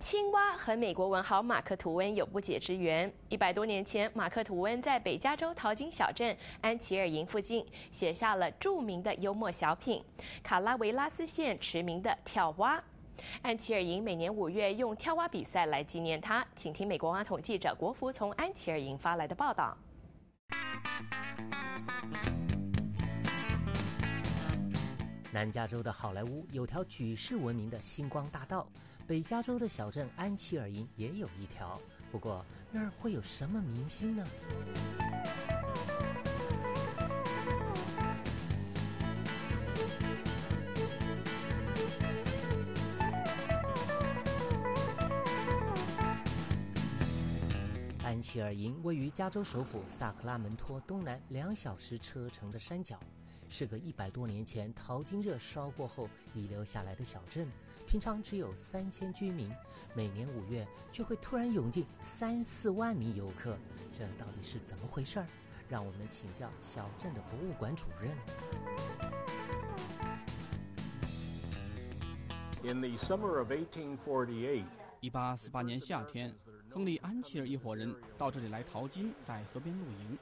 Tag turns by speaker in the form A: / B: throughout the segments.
A: 青蛙和美国文豪马克·吐温有不解之缘。一百多年前，马克·吐温在北加州淘金小镇安琪尔营附近写下了著名的幽默小品《卡拉维拉斯县驰名的跳蛙》。安琪尔营每年五月用跳蛙比赛来纪念他。请听美国蛙统记者国福从安琪尔营发来的报道。
B: 南加州的好莱坞有条举世闻名的星光大道，北加州的小镇安琪尔营也有一条。不过那儿会有什么明星呢？安琪尔营位于加州首府萨克拉门托东南两小时车程的山脚。是个一百多年前淘金热烧过后遗留下来的小镇，平常只有三千居民，每年五月却会突然涌进三四万名游客，这到底是怎么回事儿？让我们请教小镇的博物馆主任。
C: In the summer of 1848,
D: 一八四八年夏天，亨利·安琪尔一伙人到这里来淘金，在河边露营。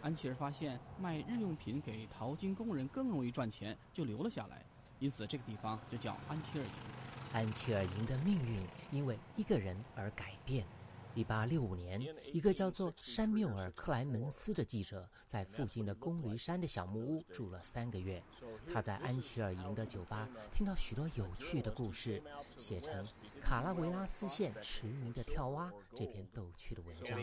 D: 安琪尔发现卖日用品给淘金工人更容易赚钱，就留了下来。因此，这个地方就叫安琪尔营。
B: 安琪尔营的命运因为一个人而改变。一八六五年，一个叫做山缪尔·克莱门斯的记者在附近的公驴山的小木屋住了三个月。他在安琪尔营的酒吧听到许多有趣的故事，写成《卡拉维拉斯县驰名的跳蛙》这篇逗趣的文章。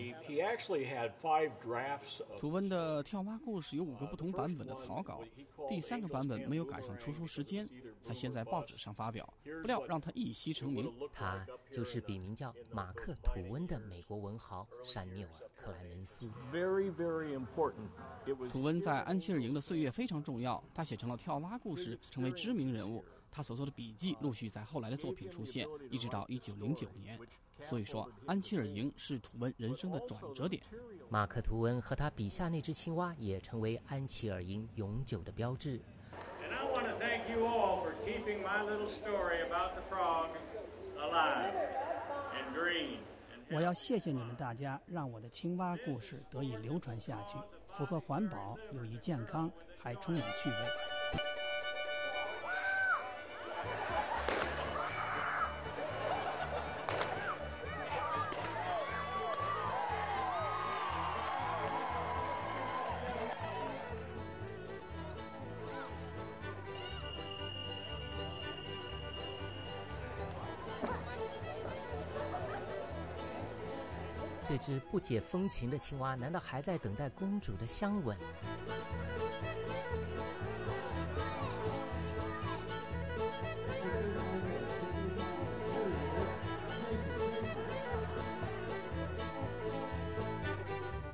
D: 图温的跳蛙故事有五个不同版本的草稿，第三个版本没有赶上出书时间，才先在报纸上发表。不料让他一夕成名。
B: 他就是笔名叫马克·吐温的。美国文豪山缪尔·克莱门斯。
D: 图温在安琪尔营的岁月非常重要，他写成了跳蛙故事，成为知名人物。他所做的笔记陆续在后来的作品出现，一直到1909年。所以说，安琪尔营是图温人生的转折点。
B: 马克·图温和他笔下那只青蛙也成为安琪尔营永久的标志。
E: 我要谢谢你们大家，让我的青蛙故事得以流传下去，符合环保、有益健康，还充满趣味。
B: 这只不解风情的青蛙，难道还在等待公主的香吻？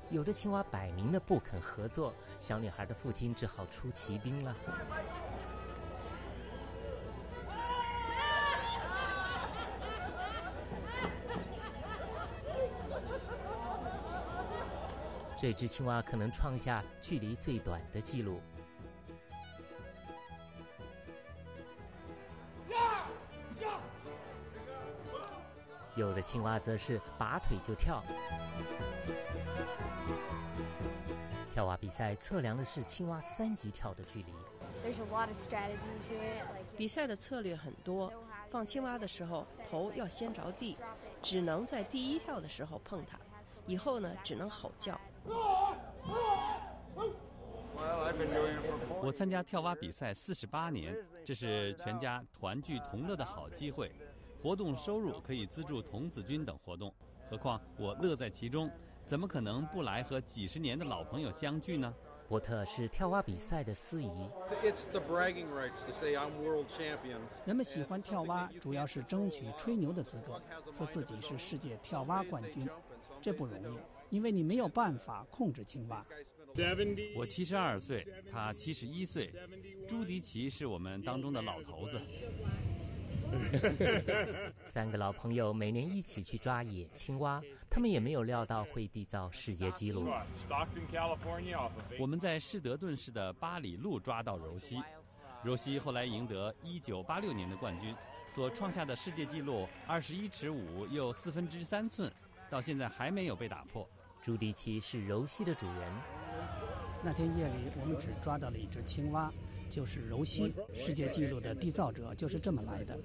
B: 有的青蛙摆明了不肯合作，小女孩的父亲只好出奇兵了。这只青蛙可能创下距离最短的记录。有的青蛙则是拔腿就跳。跳蛙比赛测量的是青蛙三级跳的距离。
F: 比赛的策略很多，放青蛙的时候头要先着地，只能在第一跳的时候碰它，以后呢只能吼叫。
G: 我参加跳蛙比赛四十八年，这是全家团聚同乐的好机会。活动收入可以资助童子军等活动，何况我乐在其中，怎么可能不来和几十年的老朋友相聚呢？
B: 伯特是跳蛙比赛的司仪。
E: 人们喜欢跳蛙，主要是争取吹牛的资格，说自己是世界跳蛙冠军。这不容易，因为你没有办法控制青蛙。
G: 我七十二岁，他七十一岁，朱迪奇是我们当中的老头子。
B: 三个老朋友每年一起去抓野青蛙，他们也没有料到会缔造世界纪录。
G: 我们在士德顿市的巴里路抓到柔西，柔西后来赢得1986年的冠军。所创下的世界纪录二十一尺五又四分之三寸，到现在还没有被打破。
B: 朱迪奇是柔西的主人。
E: 那天夜里，我们只抓到了一只青蛙，就是柔西，世界纪录的缔造者就是这么来的。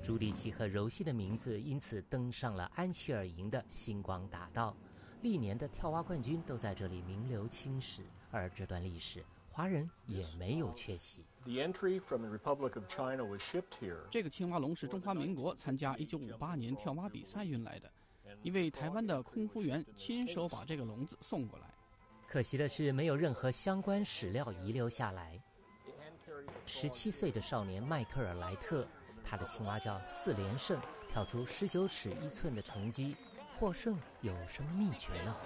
B: 朱迪奇和柔西的名字因此登上了安琪尔营的星光大道，历年的跳蛙冠军都在这里名留青史。而这段历史，华人也没有缺席。
C: The entry from the Republic of China was shipped here.
D: 这个青蛙龙是中华民国参加1958年跳蛙比赛运来的，一位台湾的空服员亲手把这个笼子送过来。
B: 可惜的是，没有任何相关史料遗留下来。十七岁的少年迈克尔·莱特，他的青蛙叫四连胜，跳出十九尺一寸的成绩。获胜有什么秘诀呢？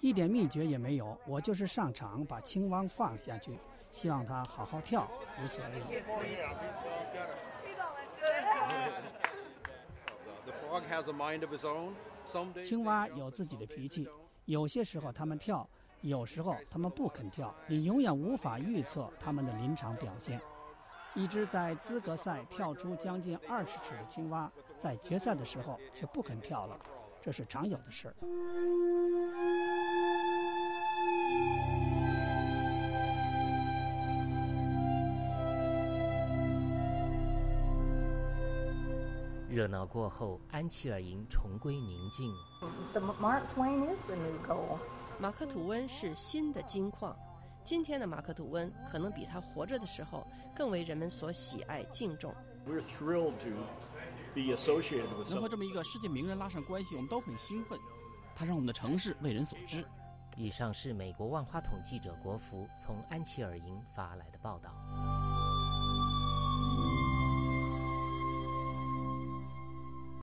E: 一点秘诀也没有，我就是上场把青蛙放下去，希望它好好跳，如此而已。青蛙有自己的脾气，有些时候它们跳，有时候它们不肯跳，你永远无法预测它们的临场表现。一只在资格赛跳出将近二十尺的青蛙，在决赛的时候却不肯跳了，这是常有的事儿。
B: 热闹过后，安琪尔营重归宁静。
H: The Mark Twain is the new gold.
F: 马克吐温是新的金矿，今天的马克吐温可能比他活着的时候更为人们所喜爱敬重。
C: We're thrilled to be associated with
D: 能和这么一个世界名人拉上关系，我们都很兴奋。他让我们的城市为人所知。
B: 以上是美国万花筒记者国福从安琪尔营发来的报道。